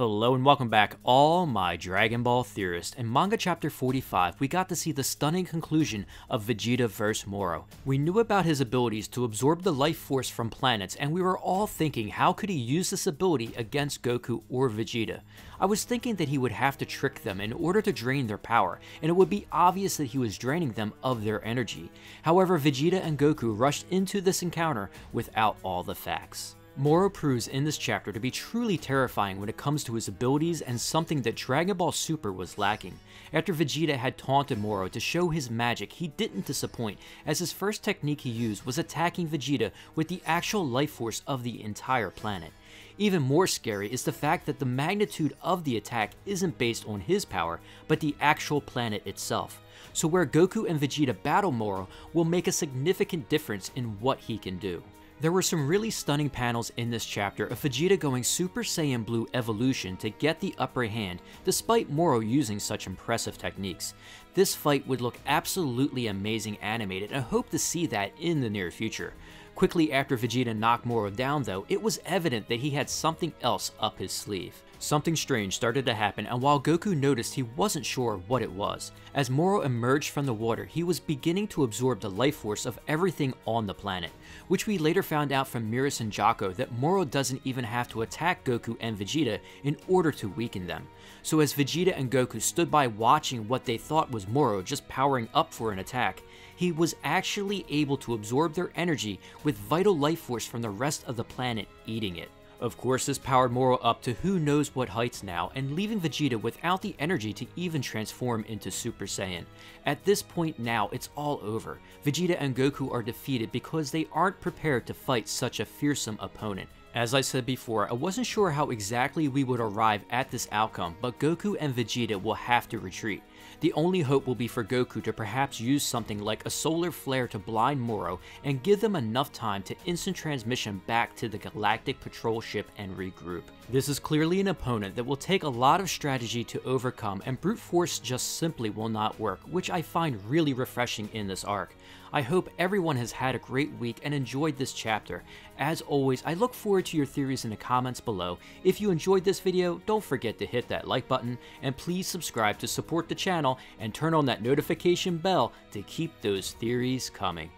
Hello and welcome back, all my Dragon Ball theorists. In manga chapter 45, we got to see the stunning conclusion of Vegeta vs. Moro. We knew about his abilities to absorb the life force from planets, and we were all thinking how could he use this ability against Goku or Vegeta. I was thinking that he would have to trick them in order to drain their power, and it would be obvious that he was draining them of their energy. However, Vegeta and Goku rushed into this encounter without all the facts. Moro proves in this chapter to be truly terrifying when it comes to his abilities and something that Dragon Ball Super was lacking. After Vegeta had taunted Moro to show his magic, he didn't disappoint, as his first technique he used was attacking Vegeta with the actual life force of the entire planet. Even more scary is the fact that the magnitude of the attack isn't based on his power, but the actual planet itself. So where Goku and Vegeta battle Moro will make a significant difference in what he can do. There were some really stunning panels in this chapter of Vegeta going Super Saiyan Blue evolution to get the upper hand, despite Moro using such impressive techniques. This fight would look absolutely amazing animated and I hope to see that in the near future. Quickly after Vegeta knocked Moro down though, it was evident that he had something else up his sleeve. Something strange started to happen and while Goku noticed he wasn't sure what it was. As Moro emerged from the water, he was beginning to absorb the life force of everything on the planet, which we later found out from Merus and Jaco that Moro doesn't even have to attack Goku and Vegeta in order to weaken them. So as Vegeta and Goku stood by watching what they thought was Moro just powering up for an attack, he was actually able to absorb their energy with vital life force from the rest of the planet eating it. Of course, this powered Moro up to who knows what heights now, and leaving Vegeta without the energy to even transform into Super Saiyan. At this point now, it's all over. Vegeta and Goku are defeated because they aren't prepared to fight such a fearsome opponent. As I said before, I wasn't sure how exactly we would arrive at this outcome, but Goku and Vegeta will have to retreat. The only hope will be for Goku to perhaps use something like a solar flare to blind Moro and give them enough time to instant transmission back to the Galactic Patrol ship and regroup. This is clearly an opponent that will take a lot of strategy to overcome and brute force just simply will not work, which I find really refreshing in this arc. I hope everyone has had a great week and enjoyed this chapter. As always, I look forward to your theories in the comments below. If you enjoyed this video, don't forget to hit that like button, and please subscribe to support the channel and turn on that notification bell to keep those theories coming.